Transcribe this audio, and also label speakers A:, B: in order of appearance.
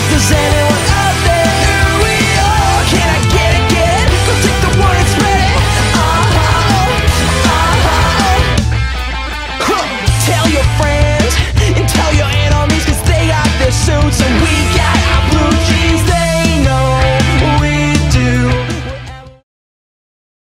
A: If there's anyone